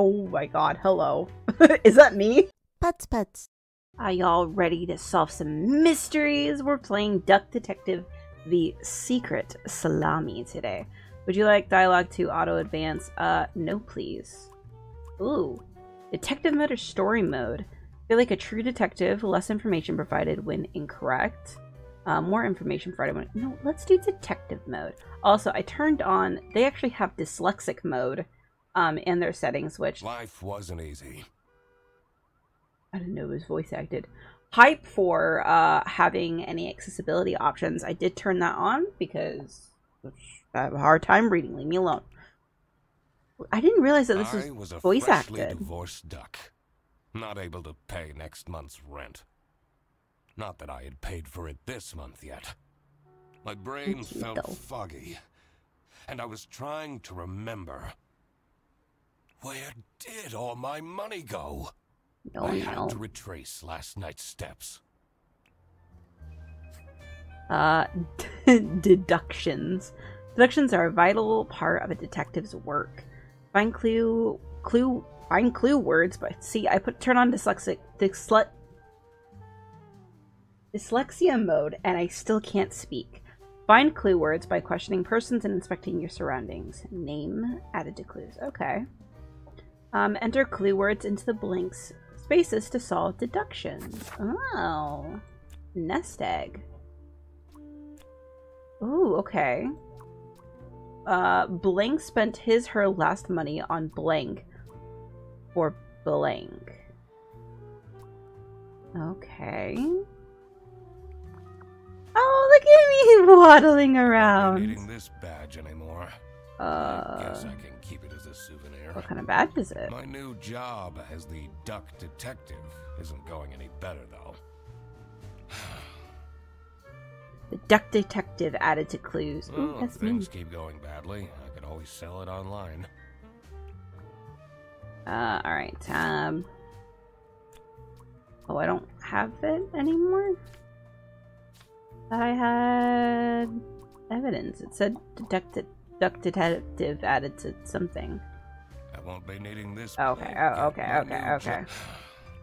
Oh my god, hello. Is that me? Pudz Pudz. Are y'all ready to solve some mysteries? We're playing Duck Detective The Secret Salami today. Would you like dialogue to auto advance? Uh, no please. Ooh. Detective mode or story mode? Feel like a true detective, less information provided when incorrect. Uh, more information provided when... No, let's do detective mode. Also, I turned on... They actually have dyslexic mode um, in their settings, which... Life wasn't easy. I didn't know it was voice acted. Hype for uh, having any accessibility options. I did turn that on because I have a hard time reading. Leave me alone. I didn't realize that this was, I was a voice freshly acted. divorced duck, not able to pay next month's rent. Not that I had paid for it this month yet. My brain felt foggy, and I was trying to remember. Where did all my money go? No, I no. had to retrace last night's steps. Uh, deductions. Deductions are a vital part of a detective's work. Find clue, clue, find clue words. But see, I put turn on dyslexic, dysle, dyslexia mode, and I still can't speak. Find clue words by questioning persons and inspecting your surroundings. Name added to clues. Okay. Um, enter clue words into the blanks spaces to solve deductions. Oh, nest egg. Ooh, okay. Uh, blank spent his her last money on blank or blank. Okay. Oh, look at me waddling Not around. needing this badge anymore. I Uh, guess I can keep it as a souvenir. what kind of badge is it? My new job as the duck detective isn't going any better, though. The duck detective added to clues. Ooh, Well, if that's me. things keep going badly, I could always sell it online. Uh, alright, um... Oh, I don't have it anymore? I had evidence. It said detective, duck detective added to something. I won't be needing this. Okay, oh, okay, okay, okay.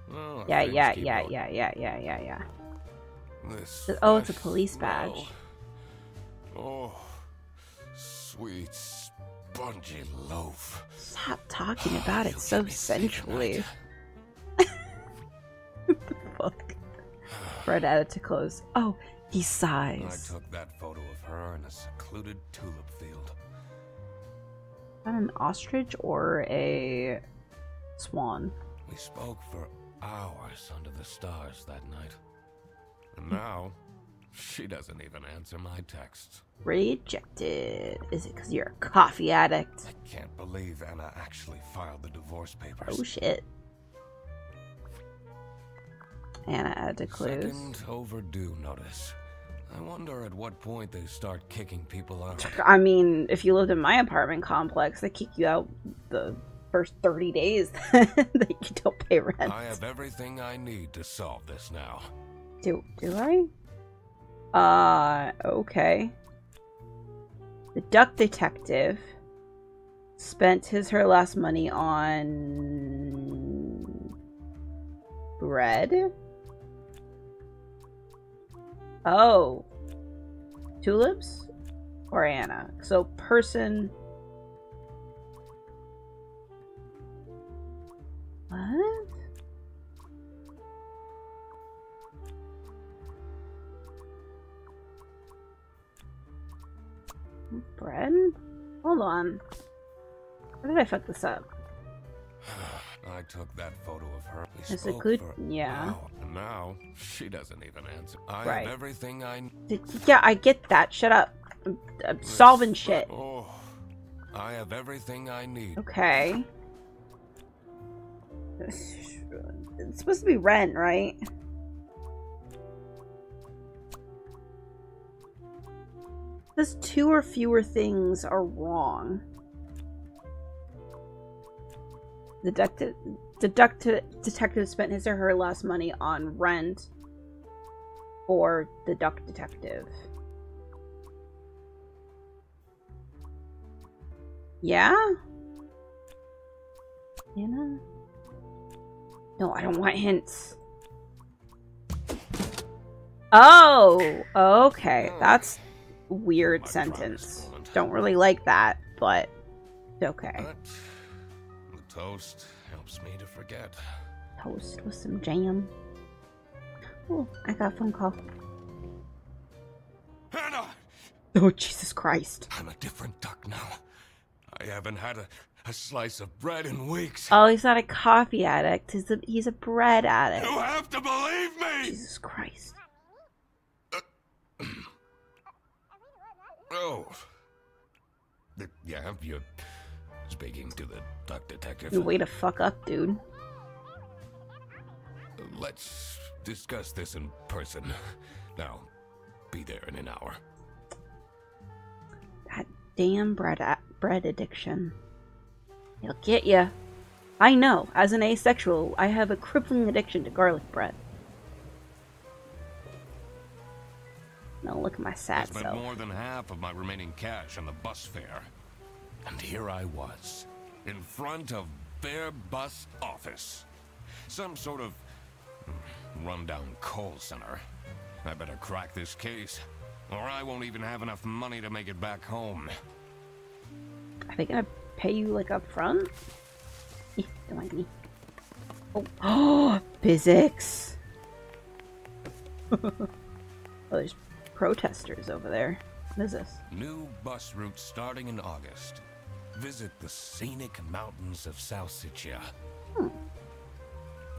Well, Yeah, yeah, yeah, yeah, yeah, yeah, yeah, yeah. This Oh, it's a police badge. smell. Oh, sweet spongy loaf. Stop talking about it so keep me safe sensually. Fuck. Fred added to close. Oh, he sighs. I took that photo of her in a secluded tulip that an ostrich or a swan? We spoke for hours under the stars that night. And now, she doesn't even answer my texts. Rejected. Is it because you're a coffee addict? I can't believe Anna actually filed the divorce papers. Oh shit. Anna had to clues. Second overdue notice. I wonder at what point they start kicking people out. I mean, if you lived in my apartment complex, they kick you out the first 30 days that you don't pay rent. I have everything I need to solve this now. Do do I? Uh, okay. The duck detective spent his her last money on bread. Oh, tulips or Anna. So person. What? Bread? Hold on. Where did I fuck this up? I took that photo of her. We it spoke good? Yeah. now she doesn't even answer. I Right. have everything I. Yeah, I get that. Shut up. I'm, I'm solving shit. Oh, I have everything I need. Okay. It's supposed to be rent, right? This two or fewer things are wrong. The deducti- detective spent his or her last money on rent or the duck detective. Yeah? Anna? No, I don't want hints. Oh, okay. That's weird sentence. Don't really like that, but okay. Toast helps me to forget. Toast with some jam. Oh, I got a phone call. Hannah! Oh, Jesus Christ. I'm a different duck now. I haven't had a, a slice of bread in weeks. Oh, he's not a coffee addict. He's a, he's a bread addict. you have to believe me! Jesus Christ. Oh. Yeah, you're speaking to the duck detective. You way to fuck up, dude. Let's discuss this in person. Now, be there in an hour. That damn bread bread addiction. It'll get ya. I know. As an asexual, I have a crippling addiction to garlic bread. Now look at my I sad spent self. more than half of my remaining cash on the bus fare. And here I was, in front of their bus office. Some sort of mm, rundown call center. I better crack this case, or I won't even have enough money to make it back home. Are they gonna pay you like up front? Eh, Don't mind me. Oh, oh physics. oh, there's protesters over there. What is this? New bus route starting in August. Visit the scenic mountains of South Sitia. Hmm.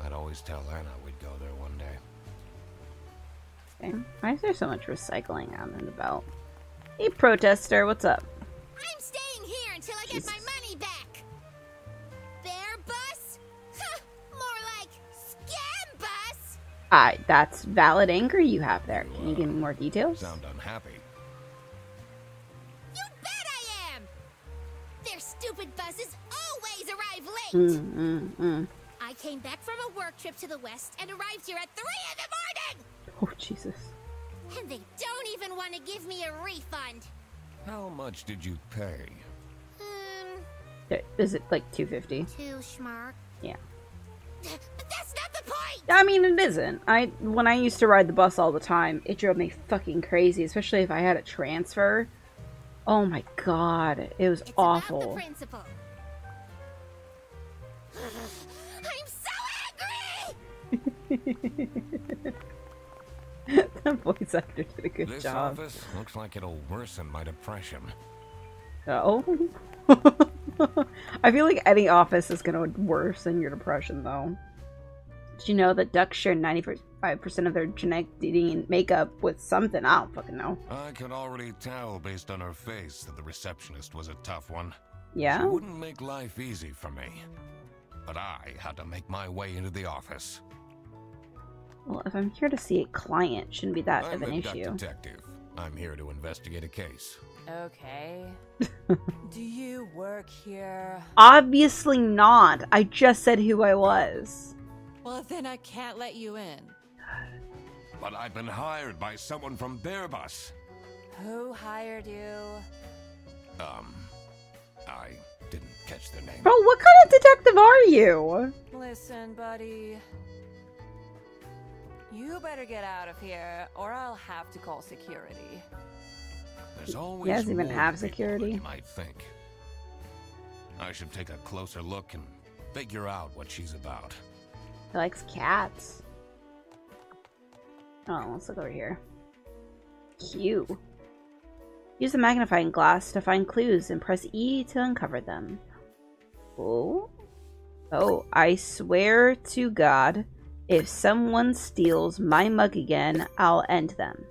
I'd always tell Anna we'd go there one day. Okay. Why is there so much recycling out and about? Hey, protester, what's up? I'm staying here until I get my money back. Bear bus? Huh, More like scam bus. I that's valid anger you have there. Can you give me more details? Sound unhappy? Arrive late. Mm, mm, mm. I came back from a work trip to the west and arrived here at three in the morning. Oh Jesus. And they don't even want to give me a refund. How much did you pay? Hmm, Uh, Is it like 250? two schmark. Yeah. But that's not the point. I mean, it isn't. I when I used to ride the bus all the time, it drove me fucking crazy, especially if I had a transfer. Oh my god, it was It's about the awful. principle. I'm so angry. the voice actor did a good this job. office looks like it'll worsen my depression. Oh. I feel like any office is gonna worsen your depression, though. Did you know that ducks share 95% of their genetic DNA and makeup with something? I don't fucking know. I could already tell based on her face that the receptionist was a tough one. Yeah? She Yeah? wouldn't make life easy for me. But I had to make my way into the office. Well, if I'm here to see a client, shouldn't be that I'm of an a duck issue. detective. I'm here to investigate a case. Okay. Do you work here? Obviously not. I just said who I was. Well, then I can't let you in. But I've been hired by someone from their bus. Who hired you? Um, I didn't catch their name. Bro, what kind of detective are you? Listen, buddy. You better get out of here, or I'll have to call security. There's always he doesn't even have security. You might think. I should take a closer look and figure out what she's about. He likes cats. Oh, let's look over here. Q. Use the magnifying glass to find clues and press E to uncover them. Oh. Oh, I swear to God, if someone steals my mug again, I'll end them.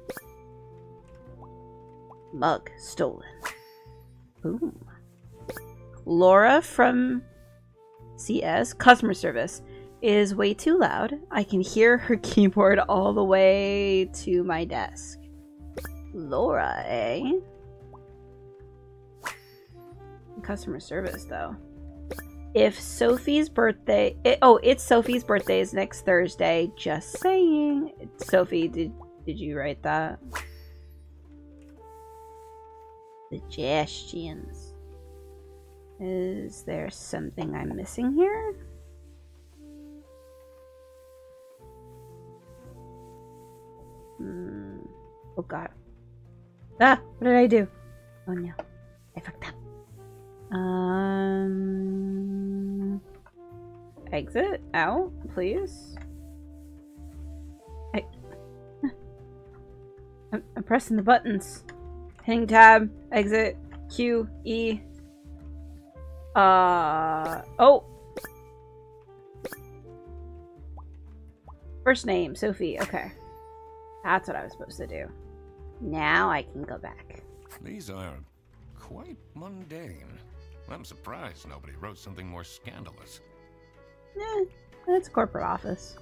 Mug stolen. Boom. Laura from CS customer service is way too loud. I can hear her keyboard all the way to my desk. Laura, eh? Customer service, though. If Sophie's birthday, it, oh, it's Sophie's birthday is next Thursday. Just saying. Sophie, did did you write that? Suggestions. Is there something I'm missing here? Hmm. Oh god. Ah! What did I do? Oh no. I fucked up. Um. Exit out, please. I. I'm, I'm pressing the buttons. Hang tab, exit, Q, E. Uh. Oh! First name, Sophie. Okay. That's what I was supposed to do. Now I can go back. These are quite mundane. I'm surprised nobody wrote something more scandalous. Eh, it's a corporate office.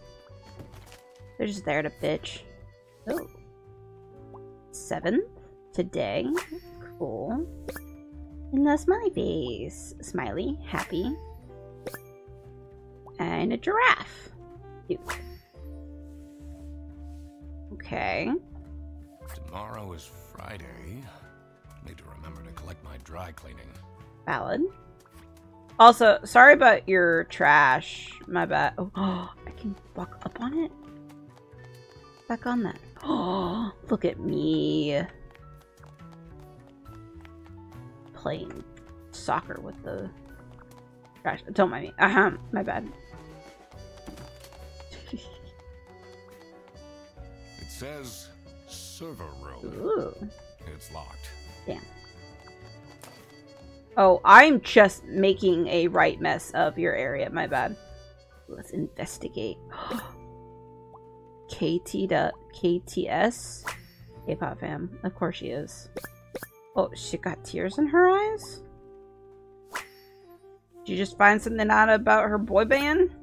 They're just there to bitch. Oh. Seventh today. Cool. And the smiley face. Smiley, happy. And a giraffe. Cute. Okay. Tomorrow is Friday. Need to remember to collect my dry cleaning. Valid. Also, sorry about your trash. My bad. Oh, I can walk up on it. Back on that. Oh, look at me. Playing soccer with the trash. Don't mind me. Uh-huh. My bad. It says server room. Ooh. It's locked. Damn. Oh, I'm just making a right mess of your area. My bad. Let's investigate. KT dot KTS? K-pop fam. Of course she is. Oh, she got tears in her eyes? Did you just find something out about her boy band?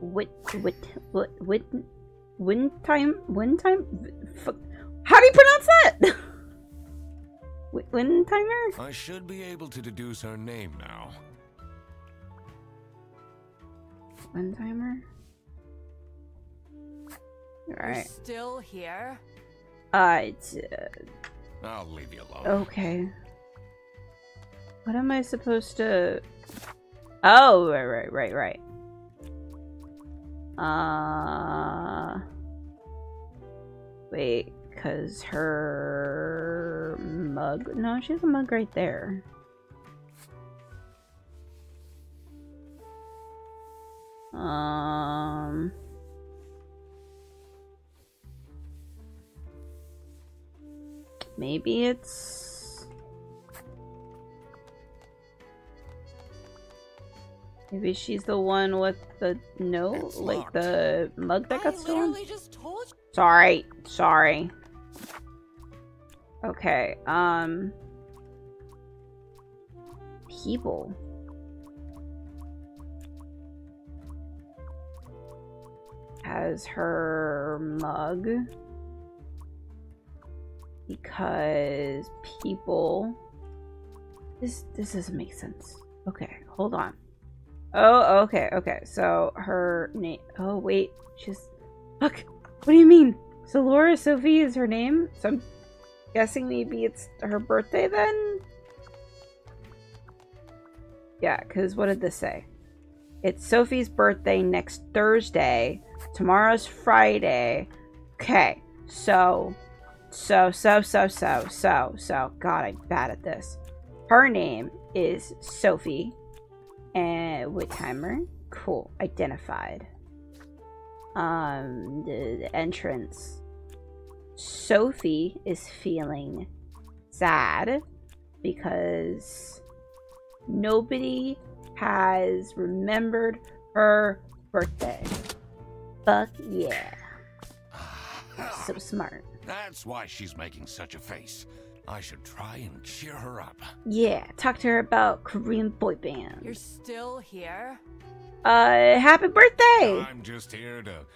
What, what, what, what, when time, when time, fuck. How do you pronounce that? Wh- When timer? I should be able to deduce her name now. When timer? You're Alright. still here? I it's, uh, I'll leave you alone. okay. What am I supposed to... Oh, right, right, right, right. Uh... Wait, because her mug... No, she has a mug right there. Um... Maybe it's... Maybe she's the one with the note, like the mug that got stolen. literally just told you. Sorry, sorry. Okay, um... People. Has her mug. Because people... This, this doesn't make sense. Okay, hold on. Oh, okay, okay. So her name... Oh, wait. She's... Fuck. What do you mean? So Laura Sophie is her name? So I'm guessing maybe it's her birthday then? Yeah, because what did this say? It's Sophie's birthday next Thursday. Tomorrow's Friday. Okay, so, so, so, so, so, so, so. God, I'm bad at this. Her name is Sophie. And with timer? Cool. Identified um the, the entrance sophie is feeling sad because nobody has remembered her birthday fuck yeah so smart That's why she's making such a face. I should try and cheer her up. yeah talk to her about korean boy band You're still here? uh happy birthday I'm just here to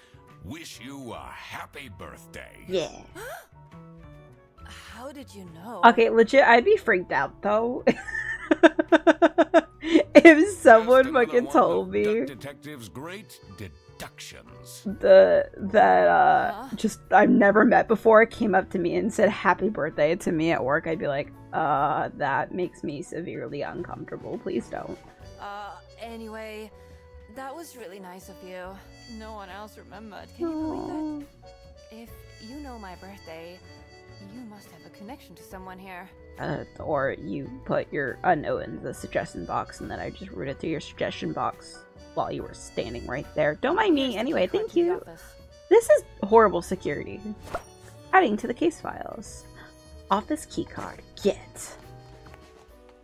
wish you a happy birthday. yeah How did you know? Okay, legit, I'd be freaked out though. if someone Just fucking told me. Detective's great deductions. the that uh Huh? just I've never met before came up to me and said happy birthday to me at work, I'd be like, uh, that makes me severely uncomfortable. Please don't. Uh, anyway, that was really nice of you. No one else remembered. Can you believe it? If you know my birthday, you must have a connection to someone here. Uh, or you put your a note in the suggestion box and then I just wrote it to your suggestion box while you were standing right there. Don't mind me. Anyway, thank you. This is horrible security. Adding to the case files. Office keycard. Get.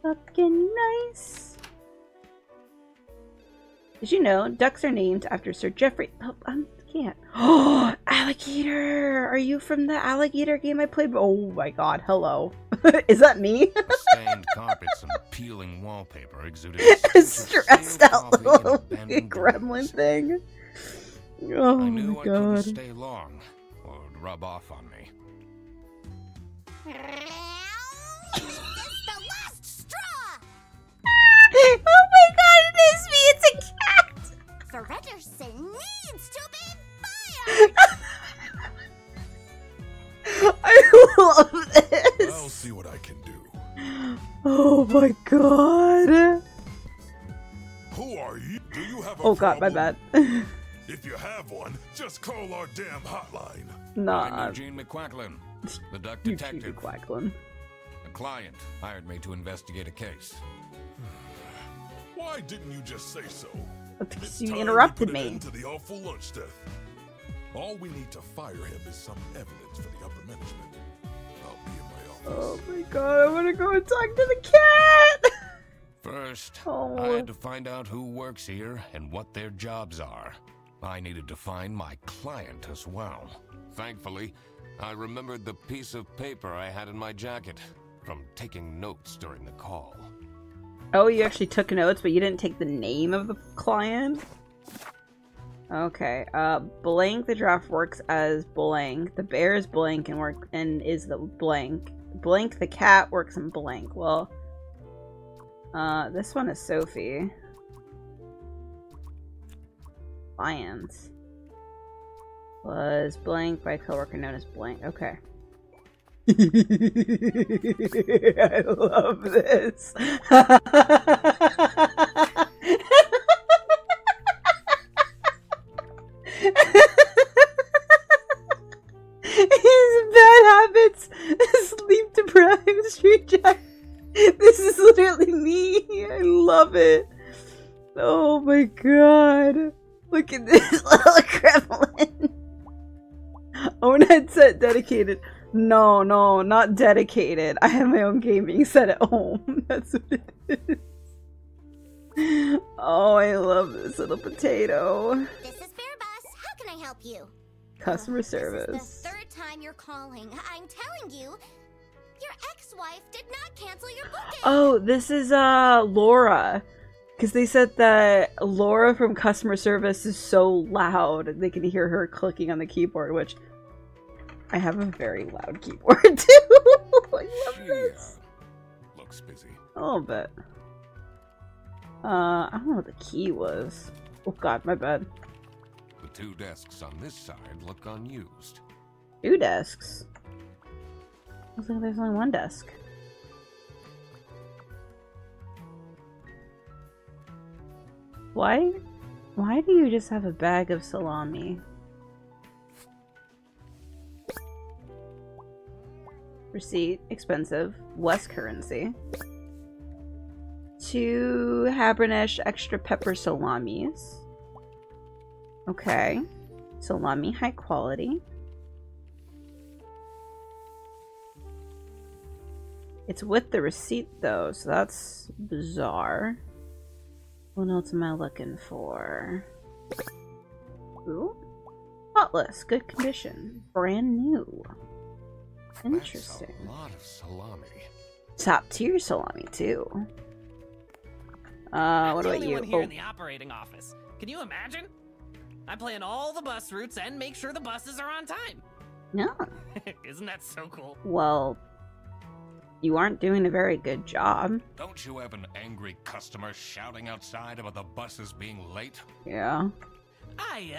Fucking nice. Did you know ducks are named after Sir Geoffrey? Oh, I can't. Oh, alligator! Are you from the alligator game I played? Oh my god, hello. is that me? Stained carpets and peeling wallpaper exuded a stench of Stressed out little gremlin thing. Oh I knew my I couldn't god. stay long, or it'd rub off on me. This is the last straw! Fredderson needs to be fired! I love this! I'll see what I can do. Oh my god! Who are you? Do you have a Oh god, my bad. If you have one, just call our damn hotline. I'm nah, Eugene McQuacklin, the duck you detective. Quacklin. A client hired me to investigate a case. Why didn't you just say so? Because you interrupted me. to the awful lunch death. All we need to fire him is some evidence for the upper management. I'll be in my Oh my god, I wanna go and talk to the cat! First, Oh. I had to find out who works here and what their jobs are. I needed to find my client as well. Thankfully, I remembered the piece of paper I had in my jacket from taking notes during the call. Oh, you actually took notes, but you didn't take the name of the client? Okay, uh, blank the draft works as blank. The bear is blank and work and is the blank. Blank the cat works in blank. Well, uh, this one is Sophie. Client was blank by a coworker known as blank. Okay. I love this. His bad habits, sleep deprived, street jack. This is literally me. I love it. Oh my god. Look at this little gremlin. Own headset dedicated. No, no, not dedicated. I have my own gaming set at home. That's what it is. Oh, I love this little potato. This is Bear Bus. How can I help you? Customer This service. is the third time you're calling. I'm telling you, your ex-wife did not cancel your booking. Oh, this is uh Laura. Because they said that Laura from customer service is so loud they can hear her clicking on the keyboard, which I have a very loud keyboard too. I love this. uh, looks busy. A little bit. Uh, I don't know what the key was. Oh god, my bad. The two desks on this side look unused. Two desks. Looks like there's only one desk. Why? Why do you just have a bag of salami? Receipt, expensive, West currency. Two Habernesh extra pepper salamis. Okay. Salami high quality. It's with the receipt though, so that's bizarre. What else am I looking for? Ooh. Spotless, good condition. Brand new. Interesting. That's a lot of salami. Top tier salami too. Uh, what the about only you? one here Oh, in the operating office. Can you imagine? I plan all the bus routes and make sure the buses are on time. no. Isn't that so cool? Well, you aren't doing a very good job. Don't you have an angry customer shouting outside about the buses being late? Yeah. I,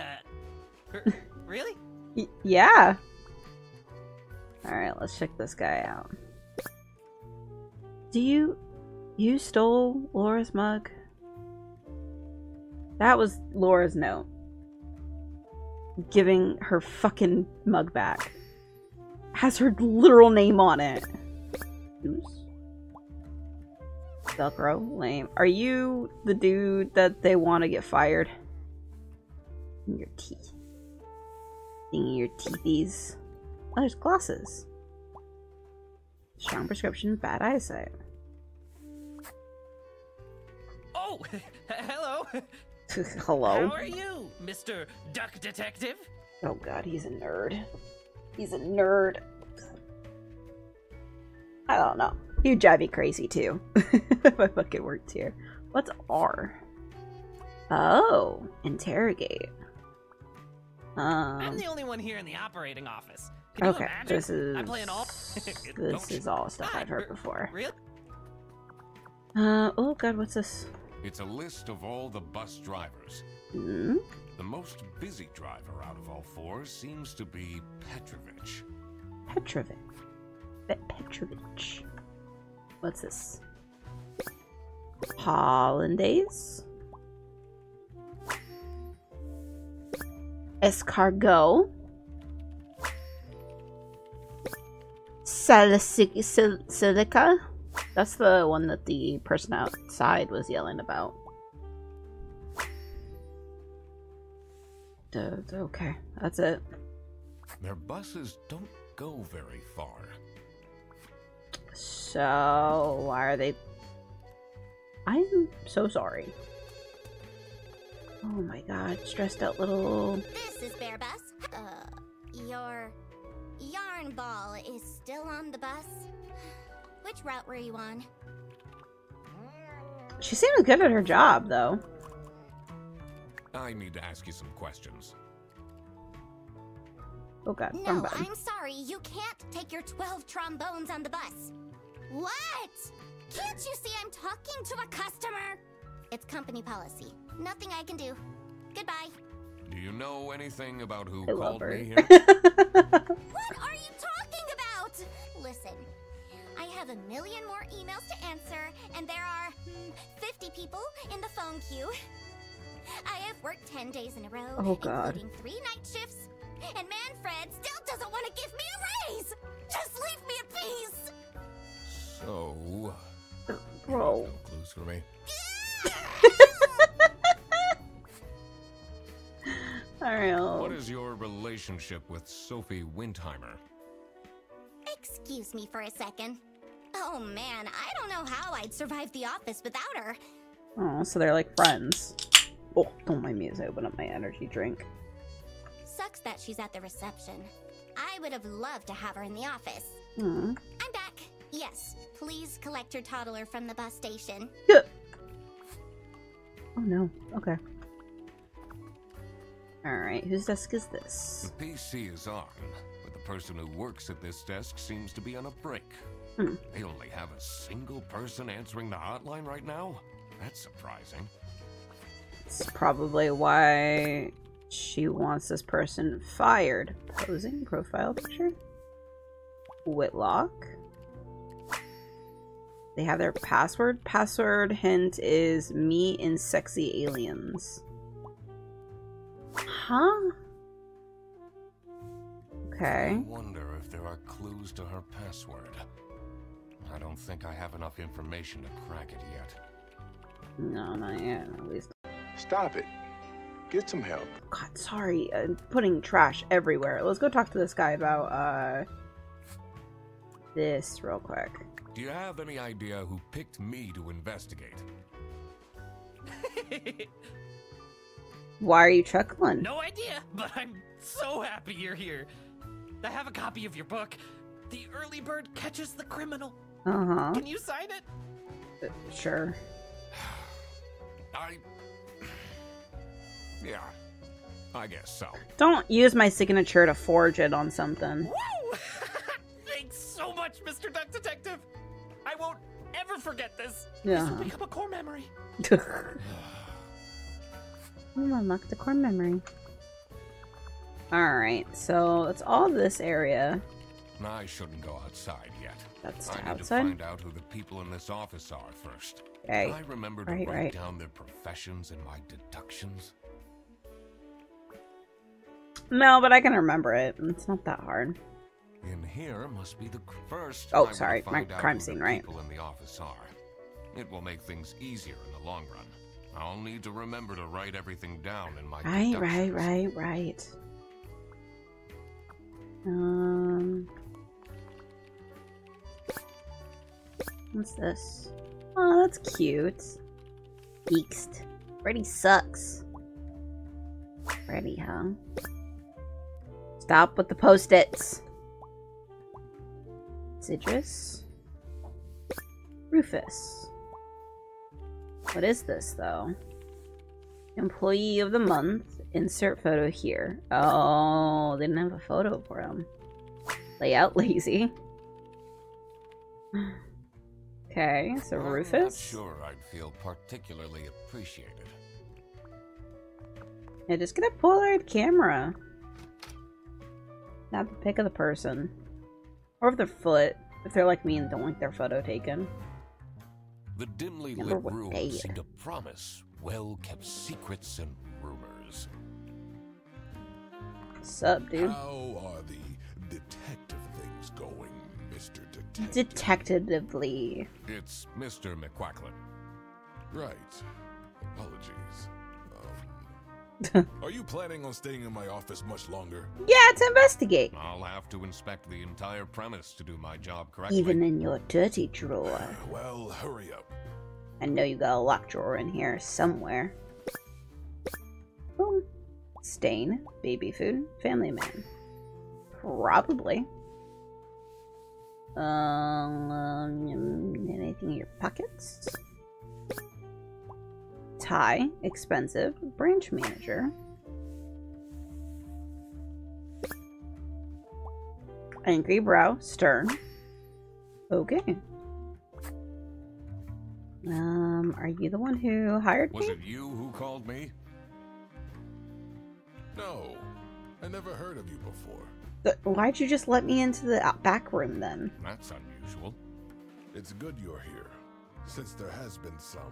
uh. really? Y- yeah. Alright, let's check this guy out. Do you. You stole Laura's mug? That was Laura's note. Giving her fucking mug back. Has her literal name on it. Velcro? Lame. Are you the dude that they want to get fired? In your teeth. In your teethies. Oh, there's glasses. Strong prescription, bad eyesight. Oh, hello. Hello? How are you, Mr. Duck Detective? Oh god, he's a nerd. He's a nerd. I don't know. He'd drive me crazy too. if I fucking worked here. What's R? Oh, interrogate. Um, I'm the only one here in the operating office. Can okay, imagine? this is I'm playing all. this is all stuff I've heard before. Really? Uh, oh god, what's this? It's a list of all the bus drivers. Hmm? The most busy driver out of all four seems to be Petrovich. Petrovich. Pe- Petrovich. What's this? Hollandaise. Escargot. Salicic- silica. That's the one that the person outside was yelling about. Duh, okay, that's it. Their buses don't go very far. So, why are they. I'm so sorry. Oh my god, stressed out little. This is Bear Bus. Uh, your yarn ball is still on the bus. Which route were you on? She seems good at her job, though. I need to ask you some questions. Oh god, No, button. I'm sorry. You can't take your 12 trombones on the bus. What? Can't you see I'm talking to a customer? It's company policy. Nothing I can do. Goodbye. Do you know anything about who I love called her. me here? What are you talking about? Listen, I have a million more emails to answer, and there are hmm, 50 people in the phone queue. I have worked 10 days in a row, Oh, God. including three night shifts, and Manfred still doesn't want to give me a raise! Just leave me in peace! So, Bro. no clues for me. Alright. What is your relationship with Sophie Windheimer? Excuse me for a second. Oh man, I don't know how I'd survive the office without her. Oh, so they're like friends. Oh, don't mind me as I open up my energy drink. Sucks that she's at the reception. I would have loved to have her in the office. Hmm. I'm back. Yes, please collect your toddler from the bus station. Yeah. Oh no. Okay. Alright, whose desk is this? The PC is on, but the person who works at this desk seems to be on a break. Hmm. They only have a single person answering the hotline right now? That's surprising. It's probably why she wants this person fired. Posing profile picture? Whitlock. They have their password. Password hint is me and sexy aliens. Huh? Okay. I wonder if there are clues to her password. I don't think I have enough information to crack it yet. No, not yet, at least. Stop it. Get some help. God, sorry. I'm putting trash everywhere. Let's go talk to this guy about, uh... This real quick. Do you have any idea who picked me to investigate? Why are you chuckling? no idea, but I'm so happy you're here. I have a copy of your book. The early bird catches the criminal. Uh-huh. Can you sign it? Sure. I. Yeah, I guess so. Don't use my signature to forge it on something. Woo! Thanks so much, Mr. Duck Detective. I won't ever forget this. Yeah. This will become a core memory. Ooh, unlock the core memory. Alright, so it's all this area. I shouldn't go outside yet. That's I need to find out who the people in this office are first. Okay. I remember to Right, write right. down their professions and my deductions. No, but I can remember it. It's not that hard. In here must be the first. Oh, sorry, my crime scene, right? People in the office are. It will make things easier in the long run. I'll need to remember to write everything down in my Right, right, right, right. Um, what's this? Oh, that's cute. Beakst. Freddy sucks. Freddy, huh? Stop with the post-its. Citrus. Rufus. What is this, though? Employee of the month. Insert photo here. Oh, they didn't have a photo for him. Layout lazy. Okay, so Rufus? I'm not sure I'd feel particularly appreciated. Yeah, just get a Polaroid camera. Not the pic of the person. Or of their foot. If they're like me and don't like their photo taken. The dimly lit room day. seemed to promise well-kept secrets and rumors. Sup, dude? How are the detective things going, Mr. Detective? Detectively. It's Mr. McQuacklin. right. Apologies. Um, are you planning on staying in my office much longer? Yeah, to investigate. I'll have to inspect the entire premise to do my job correctly. Even in your dirty drawer. Well, hurry up. I know you got a lock drawer in here somewhere. Boom. Stain, baby food, family man. Probably. Um, anything in your pockets? Tie, expensive, branch manager. Angry brow, stern. Okay. Um, are you the one who hired Was me? Was it you who called me? No, I never heard of you before. Th- Why'd you just let me into the back room then? That's unusual. It's good you're here, since there has been some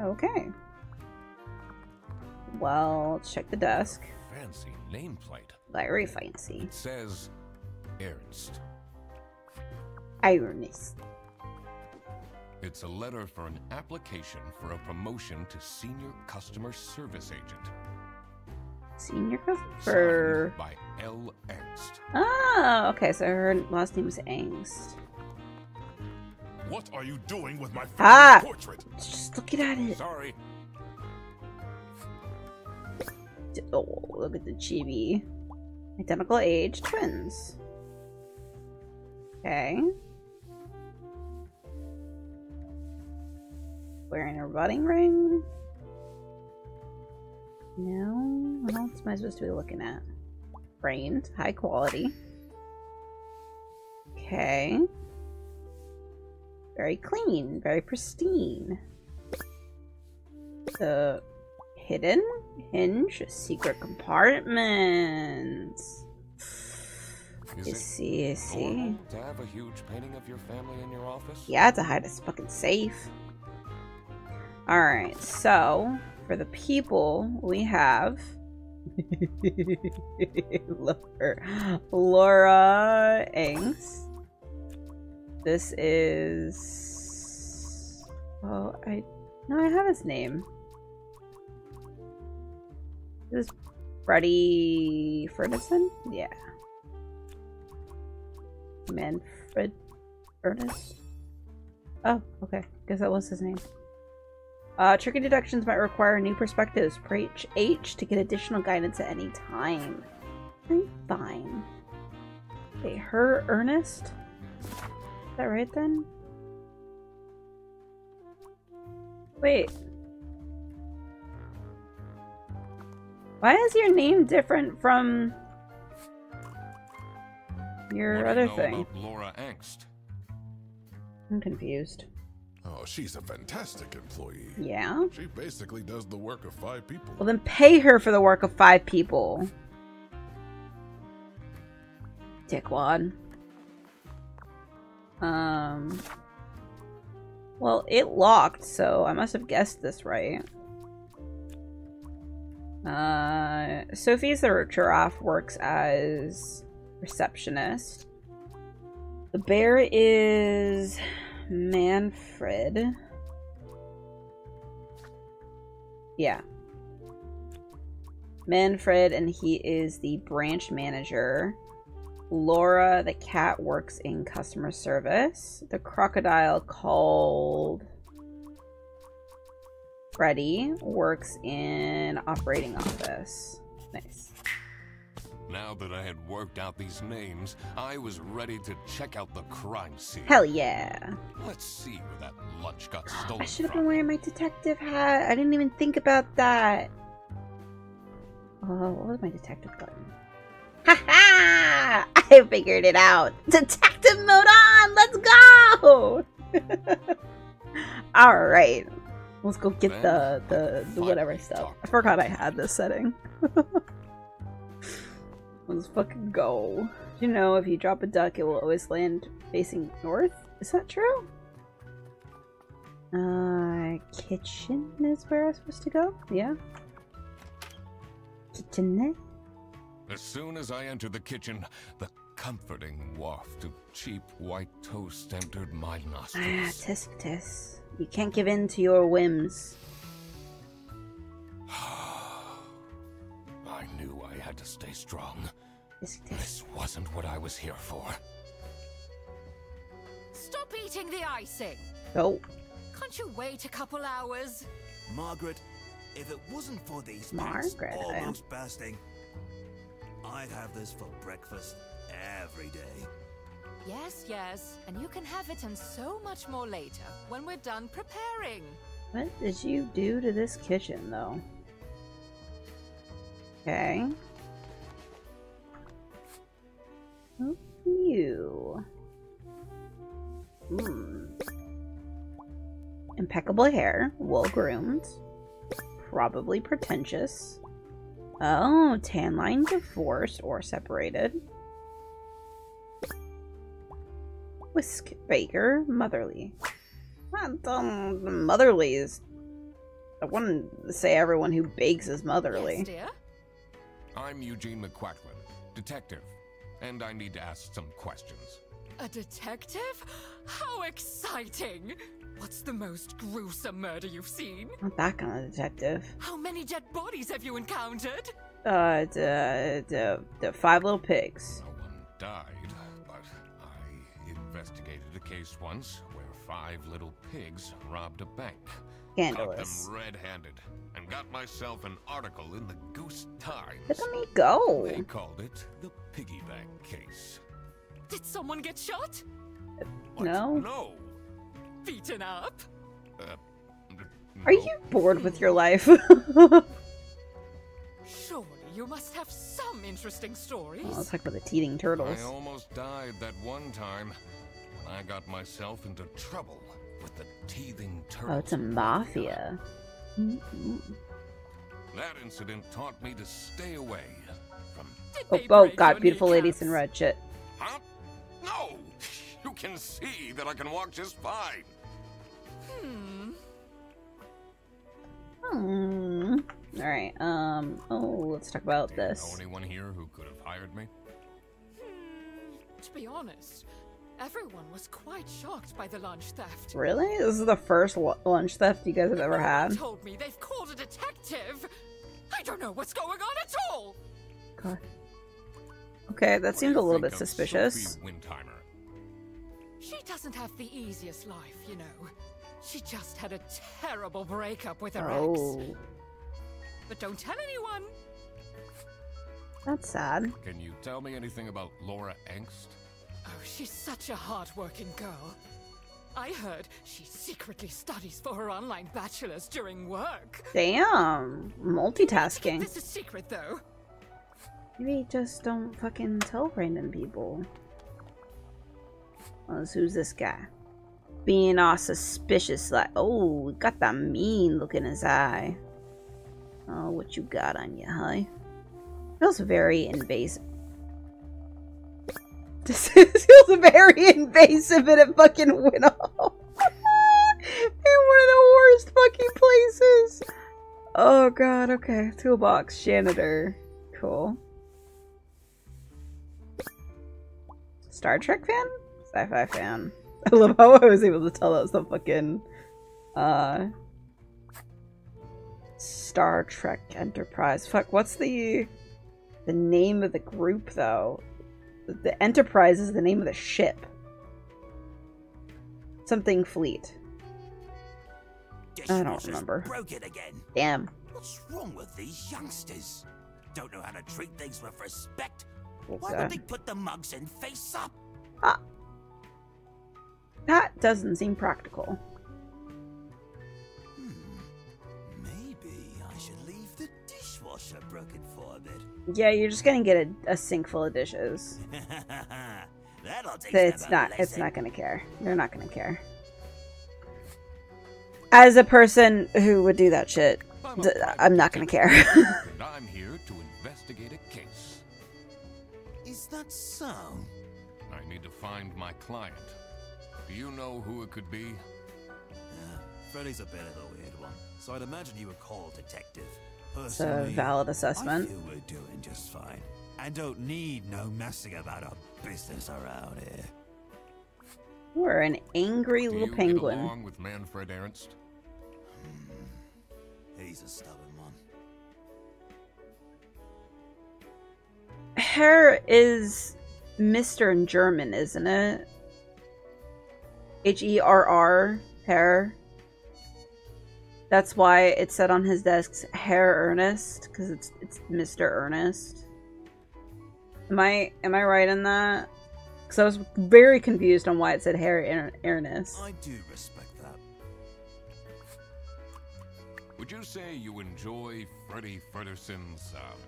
Okay. Well, let's check the desk. Fancy nameplate. Very fancy. It says Ernst. Ironist. It's a letter for an application for a promotion to senior customer service agent. Senior customer. Signed by L. Ernst. Ah, okay. So her last name is Angst. What are you doing with my Ah! portrait? Just looking at it. Sorry. Oh, look at the chibi. Identical age, twins. Okay. Wearing a wedding ring. No. What else am I supposed to be looking at? Framed, high quality. Okay. Very clean, very pristine. The hidden hinge, secret compartments. Is I see, I see. to have a huge painting of your family in your office? Yeah, to hide his fucking safe. Alright, so for the people we have Laura, Laura Angst. This is Oh, I no, I have his name. This is Freddie Ferguson? Yeah. Manfred Ernest? Oh, okay. Guess that was his name. Uh, tricky deductions might require new perspectives. Preach H to get additional guidance at any time. I'm fine. Okay, her Ernest? Is that right then? Wait. Why is your name different from your What other you know thing? Laura Angst. I'm confused. Oh, she's a fantastic employee. Yeah? She basically does the work of five people. Well, then pay her for the work of five people. Dickwad. Um. Well, it locked, so I must have guessed this right. Uh, Sophie's the giraffe works as receptionist. The bear is Manfred. Yeah. Manfred, and he is the branch manager. Laura, the cat, works in customer service. The crocodile called Freddy works in operating office. Nice. Now that I had worked out these names, I was ready to check out the crime scene. Hell yeah. Let's see where that lunch got stolen I should have been wearing my detective hat. I didn't even think about that. Oh, what was my detective button? Ha ha! I figured it out. Detective mode on! Let's go! Alright. Let's go get the, the, the whatever stuff. I forgot I had this setting. Let's fucking go. You know, if you drop a duck, it will always land facing north? Is that true? Uh, kitchen is where I'm supposed to go? Yeah. Kitchen. As soon as I entered the kitchen, the comforting waft of cheap white toast entered my Ah, nostrils. tisk tisk. You can't give in to your whims. I knew I had to stay strong. Tisk tisk. This wasn't what I was here for. Stop eating the icing! Oh, Can't you wait a couple hours? Margaret, if it wasn't for these Margaret, pants almost bursting, I'd have this for breakfast every day. Yes, yes, and you can have it and so much more later when we're done preparing. what did you do to this kitchen, though? Okay. Who are you? Hmm. Impeccable hair, well groomed, probably pretentious. Oh, tan line divorced or separated. Whisk Baker, motherly. Not um, motherly is. I wouldn't say everyone who bakes is motherly. Yes, dear? I'm Eugene McQuacklin, detective, and I need to ask some questions. A detective? How exciting! What's the most gruesome murder you've seen? Not that kind of detective. How many dead bodies have you encountered? Uh, the, the, the five little pigs. No one died, but I investigated a case once where five little pigs robbed a bank. Caught Scandalous. them red-handed and got myself an article in the Goose Times. Look at me go. They called it the piggy bank case. Did someone get shot? What? No. No. Beaten up? Uh, Are you bored with your life? Surely you must have some interesting stories. Oh, let's talk about the teething turtles. I almost died that one time when I got myself into trouble with the teething turtles. Oh, it's a mafia. Mm-mm. That incident taught me to stay away from. Oh, oh god, your beautiful ladies in kneecaps? red shit. Huh? No! You can see that I can walk just fine. Hmm. Hmm. Alright, um, oh, let's talk about Do know this. anyone here who could have hired me? Hmm. To be honest, everyone was quite shocked by the lunch theft. Really? This is the first lunch theft you guys have ever had? told me they've called a detective. I don't know what's going on at all. God. Okay, that What seems a little bit suspicious. She doesn't have the easiest life, you know. She just had a terrible breakup with her ex. Oh, But don't tell anyone. that's sad. Can you tell me anything about Laura Angst? Oh, she's such a hard-working girl. I heard she secretly studies for her online bachelor's during work. Damn, multitasking. This is a secret, though. Maybe just don't fucking tell random people. So who's this guy? Being all suspicious like, oh, got that mean look in his eye. Oh, what you got on you, huh? Feels very invasive. This feels very invasive and it fucking went off. In one of the worst fucking places. Oh god, okay. Toolbox, janitor. Cool. Star Trek fan? Sci-fi fan. I love how I was able to tell that was the fucking uh Star Trek Enterprise. Fuck, what's the the name of the group though? The Enterprise is the name of the ship. Something fleet. I don't remember. Broken again. Damn. What's wrong with these youngsters? Don't know how to treat things with respect. Why would they put the mugs in face up? That doesn't seem practical. Hmm. Maybe I should leave the dishwasher broken for a bit. Yeah, you're just gonna get a, a sink full of dishes. That'll It's not. It's not gonna care. They're not gonna care. As a person who would do that shit, I'm a d- private I'm not gonna care. and I'm here to investigate a case. Is that so? I need to find my client. Do you know who it could be? Yeah, Freddy's a bit of a weird one, so I'd imagine you would call detective. it's a Personally, valid I assessment. feel we're doing just fine, and don't need no messing about our business around here. We're an angry Do little you get penguin. along with Manfred Ernst? Hmm, he's a stubborn one. Herr is Mr. in German, isn't it? H E R R, Herr. That's why it said on his desk Hair Ernest, because it's it's Mr. Ernest. Am I am I right in that? Because I was very confused on why it said Er- Ernest. I do respect that. Would you say you enjoy Freddy Frederson's um,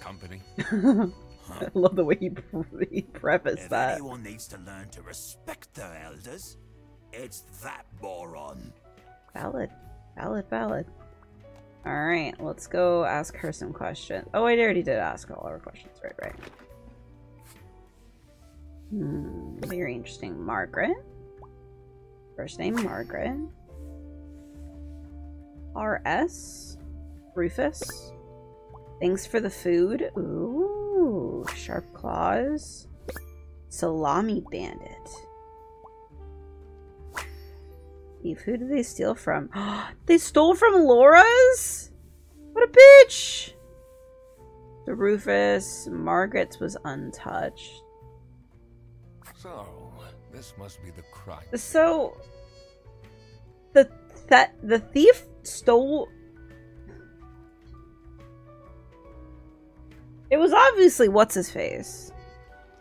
company? I love the way he, pre- he prefaced If that. anyone needs to learn to respect their elders, it's that moron. Valid. Valid, valid. Alright, let's go ask her some questions. Oh, I already did ask all our questions. Right, right. Hmm, very interesting. Margaret. First name, Margaret. R.S. Rufus. Thanks for the food. Ooh, sharp claws. Salami bandit. Eve, who did they steal from? they stole from Laura's? What a bitch! The Rufus, Margaret's was untouched. So, this must be the crime. So, the that the thief stole. It was obviously what's his face,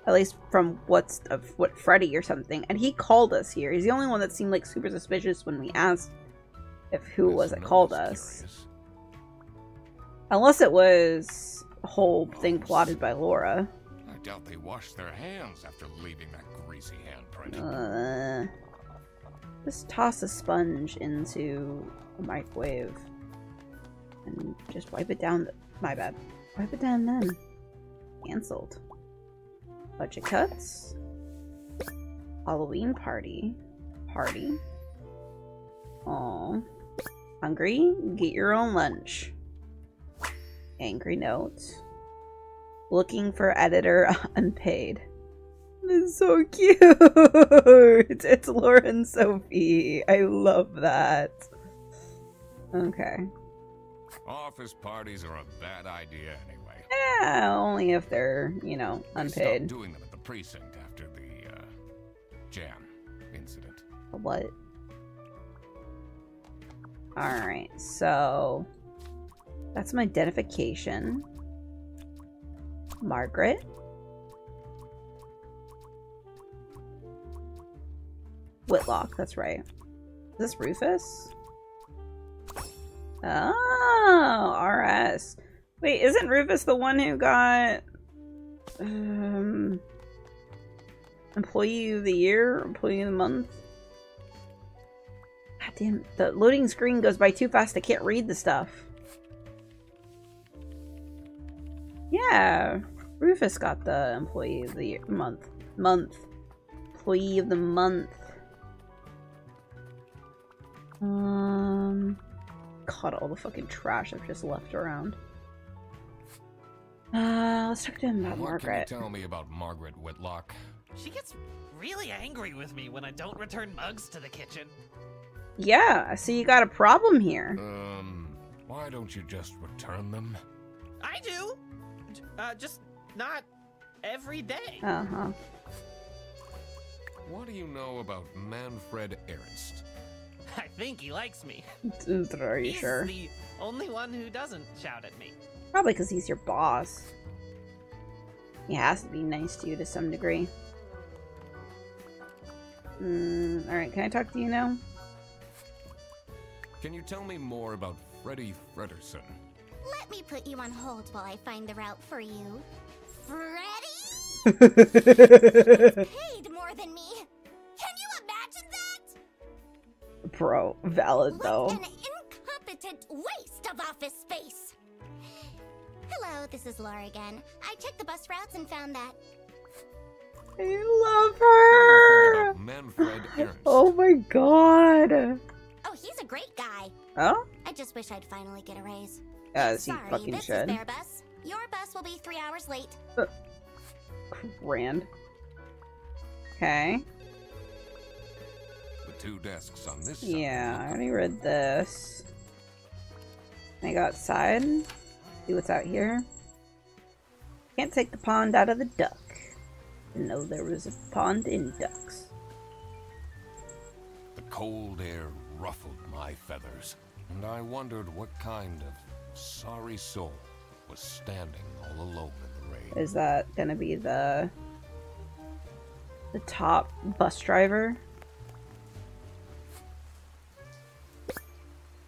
at least from what's of what Freddy or something, and he called us here. He's the only one that seemed like super suspicious when we asked if who it was that called us, unless it was a whole thing plotted by Laura. I doubt they washed their hands after leaving that greasy handprint. Uh, just toss a sponge into a microwave and just wipe it down. The, my bad. Wipe it down then. Cancelled. Budget cuts. Halloween party. Party. Aw. Hungry? Get your own lunch. Angry note. Looking for editor unpaid. It's so cute. It's Laura and Sophie. I love that. Okay. Office parties are a bad idea anyway. Yeah, only if they're, you know, unpaid. doing them at the precinct after the uh, jam incident. What? Alright, so that's my identification. Margaret. Whitlock, that's right. Is this Rufus? Oh, RS. Wait, isn't Rufus the one who got um Employee of the year, employee of the month? God damn, the loading screen goes by too fast. I can't read the stuff. Yeah, Rufus got the employee of the year, month. Month. Employee of the month. Um, God, all the fucking trash I've just left around. Uh, let's talk to him about what Margaret. can you tell me about Margaret Whitlock? She gets really angry with me when I don't return mugs to the kitchen. Yeah, I see you got a problem here. Um, why don't you just return them? I do. Uh, just not every day. Uh huh. What do you know about Manfred Ernst? I think he likes me. Are you He's sure? the only one who doesn't shout at me. Probably because he's your boss. He has to be nice to you to some degree. Mm, Alright, can I talk to you now? Can you tell me more about Freddy Frederson? Let me put you on hold while I find the route for you. Freddy? Paid more than me. Bro, valid What though. an incompetent waste of office space. Hello, this is Laura again. I checked the bus routes and found that. I love her! do you think about Manfred Oh my god! Oh, he's a great guy. Oh? I just wish I'd finally get a raise. As he Sorry, fucking this should. is their bus. Your bus will be three hours late. Uh, grand. Okay. Two desks on this side. Yeah, I already read this. I go outside? See what's out here? Can't take the pond out of the duck. Didn't know there was a pond in ducks. The cold air ruffled my feathers, and I wondered what kind of sorry soul was standing all alone in the rain. Is that gonna be the the top bus driver?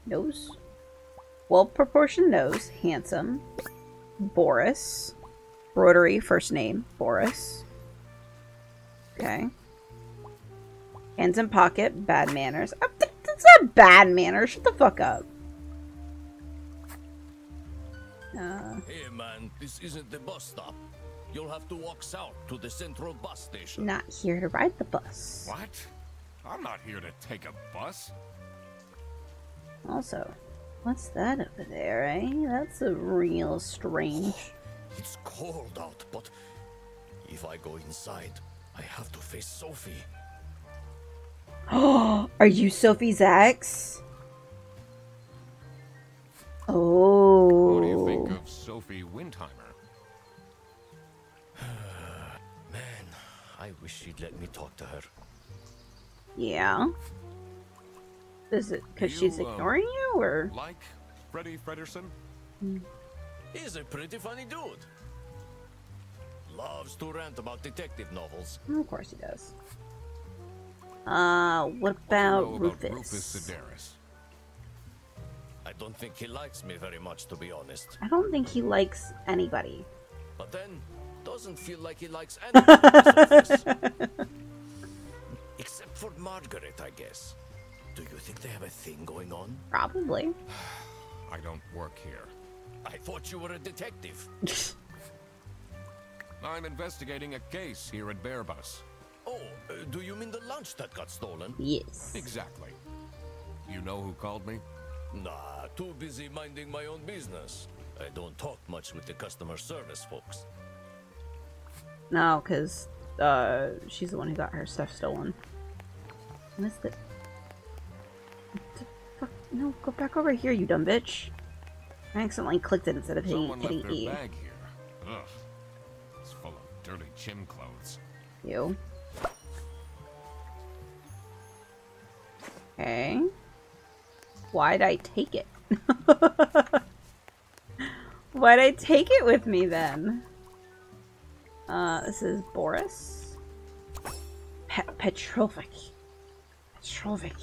Nose. Well proportioned nose, handsome. Boris. Rotary, first name, Boris. Okay. Hands in pocket, bad manners. Uh, th- That's not bad manners. Shut the fuck up. Uh, Hey man, this isn't the bus stop. You'll have to walk south to the central bus station. not here to ride the bus. What? I'm not here to take a bus. Also, what's that over there, eh? That's a real strange. It's cold out, but if I go inside, I have to face Sophie. Oh, are you Sophie's ex? Oh. What do you think of Sophie Windheimer? Man, I wish she'd let me talk to her. Yeah. Is it because she's You, um, ignoring you, or Like Freddy Frederson? He's a pretty funny dude. Loves to rant about detective novels. of course he does. Uh, what What about know Rufus? about Rufus Sedaris? I don't think he likes me very much, to be honest. I don't think he likes anybody. But then, doesn't feel like he likes anyone in this office. Except for Margaret, I guess. Do you think they have a thing going on? Probably. I don't work here. I thought you were a detective. I'm investigating a case here at Bearbus. Oh, uh, do you mean the lunch that got stolen? Yes. Exactly. You know who called me? Nah, too busy minding my own business. I don't talk much with the customer service folks. No, because uh, she's the one who got her stuff stolen. What is the... What the fuck? No, go back over here, you dumb bitch. I accidentally clicked it instead of hitting, Someone hitting E. bag here. Ugh. It's full of dirty gym clothes. You. Okay. Why'd I take it? Why'd I take it with me then? Uh, this is Boris. Pe- Petrovic. Petrovic.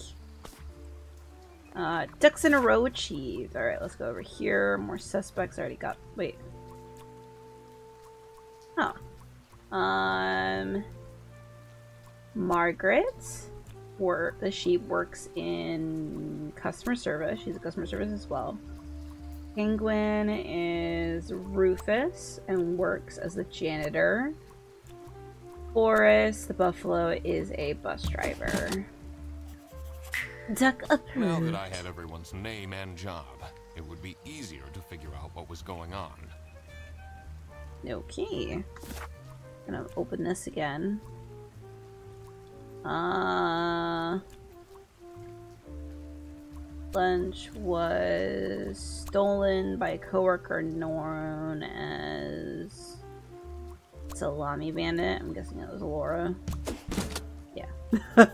Uh, ducks in a row achieved. Alright, let's go over here. More suspects already got. Wait. Oh. Um. Margaret. work. The sheep works in customer service. She's a customer service as well. Penguin is Rufus and works as a janitor. Forrest, the buffalo, is a bus driver. Duck approved. Now that I had everyone's name and job, it would be easier to figure out what was going on. Okay. Gonna open this again. Uh lunch was stolen by a coworker known as Salami Bandit. I'm guessing it was Laura. Yeah.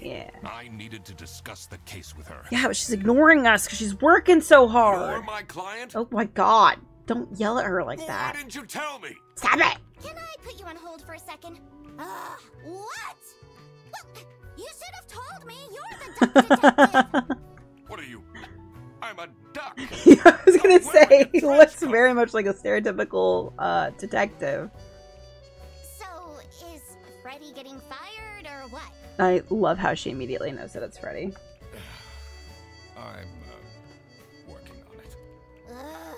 Yeah. I needed to discuss the case with her. yeah, but she's ignoring us because she's working so hard. You're hard. my client? Oh my god. Don't yell at her like Well, that. Why didn't you tell me? Stop it! Can I put you on hold for a second? Ugh, what? Well, you should have told me you're the duck detective. What are you? I'm a duck. I was gonna say he looks trench very much like a stereotypical uh, detective. so, is Freddy getting fired or what? I love how she immediately knows that it's Freddy. I'm uh, working on it. Ugh,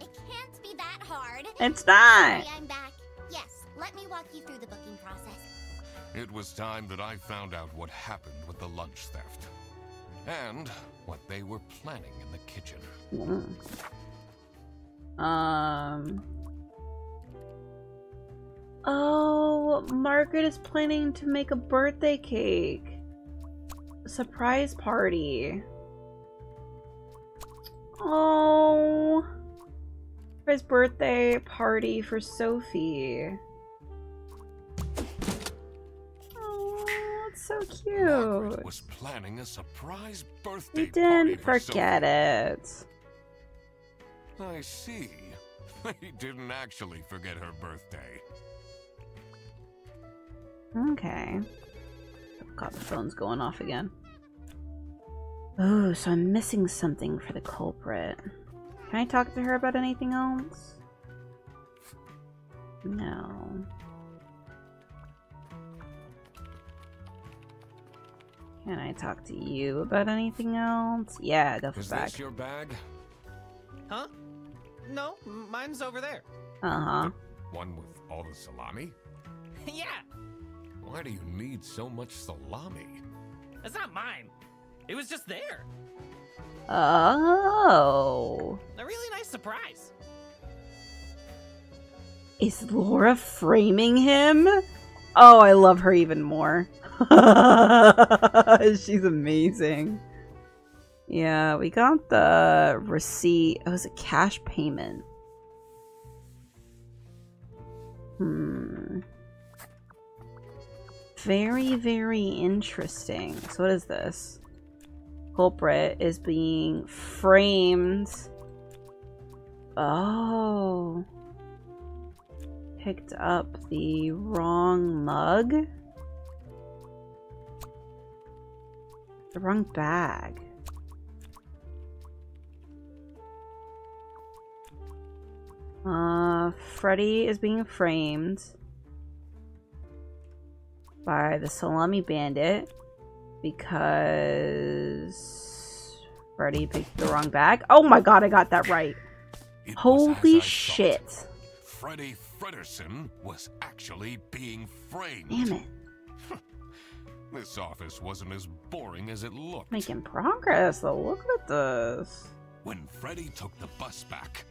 it can't be that hard. It's not. Sorry, I'm back. Yes, let me walk you through the booking process. It was time that I found out what happened with the lunch theft. And what they were planning in the kitchen. Mm. Um. Oh, Margaret is planning to make a birthday cake. Surprise party. Oh. Surprise birthday party for Sophie. Oh, that's so Margaret cute. was planning a surprise birthday You didn't for forget it. I see. He didn't actually forget her birthday. Okay. God, the phone's going off again. Oh, so I'm missing something for the culprit. Can I talk to her about anything else? No. Can I talk to you about anything else? Yeah, go Is back. this your bag? Huh? No, mine's over there. Uh huh. One with all the salami? yeah, Why do you need so much salami? that's not mine. It was just there. Oh. A really nice surprise. Is Laura framing him? Oh, I love her even more. She's amazing. Yeah, we got the receipt. It was a cash payment. Hmm. Very, very interesting. So, what is this? Culprit is being framed. Oh picked up the wrong mug. The wrong bag. Uh, Freddy is being framed by the Salami Bandit because Freddy picked the wrong bag. Oh my god, I got that right. It Holy thought. shit. Freddy Frederson was actually being framed. Damn it. This office wasn't as boring as it looked. Making progress though. Look at this. When Freddy took the bus back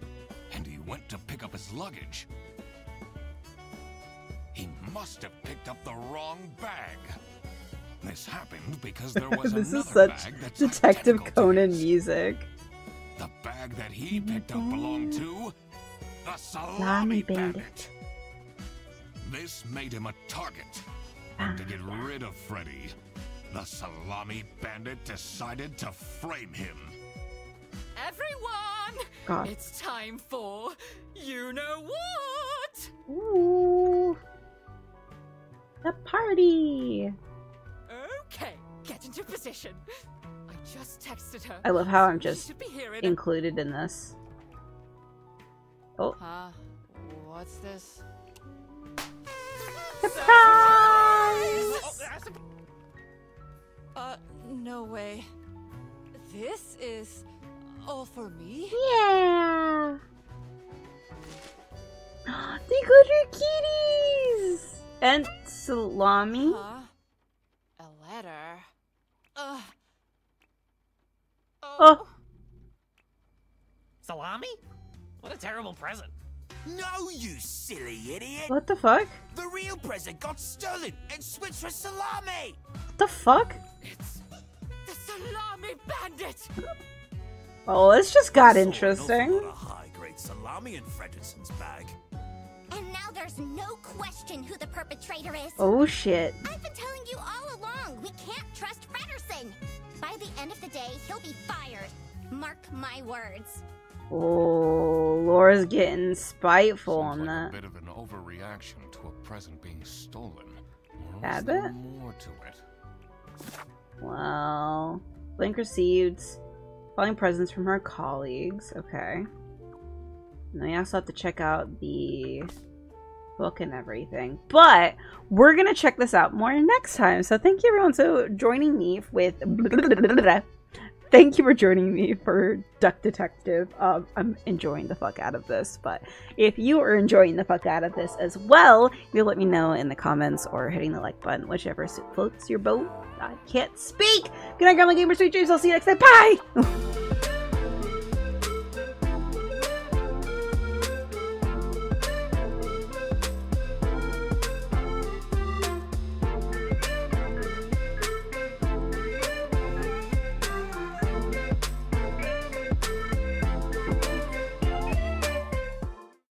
and he went to pick up his luggage, he must have picked up the wrong bag. This happened because there was this another is such bag that's Detective identical to Conan music. The bag that he picked up belonged to the Salami Salami Bandit. Bandit. This made him a target. And to get ah. rid of Freddy, the Salami Bandit decided to frame him. Everyone! God. It's time for you know what? Ooh. The party. Okay, get into position. I just texted her. I love how I'm just should be here in included in this. Oh, Huh? What's this? surprise! Uh, no way. This is all for me? Yeah. they your kitties and salami. Huh? A letter? Ugh. Oh. oh, Salami? What a terrible present. No, you silly idiot! what the fuck? The real present got stolen and switched for salami! What the fuck? It's the salami bandit! Oh, this just got interesting. awful lot high-grade salami in Frederson's bag. And now there's no question who the perpetrator is. Oh shit. I've been telling you all along, we can't trust Frederson. By the end of the day, he'll be fired. Mark my words. Oh, Laura's getting spiteful Seems on like that. a bit of an overreaction to a present being stolen. Or Abbott? more to it? Well, Blink received following presents from her colleagues. Okay. And also have to check out the book and everything. But we're gonna check this out more next time. So thank you everyone so joining me with Thank you for joining me for Duck Detective. Um, I'm enjoying the fuck out of this, but if you are enjoying the fuck out of this as well, you'll let me know in the comments or hitting the like button, whichever floats your boat. I can't speak. Good night, Grandma Gamer Sweet Dreams. I'll see you next time. Bye.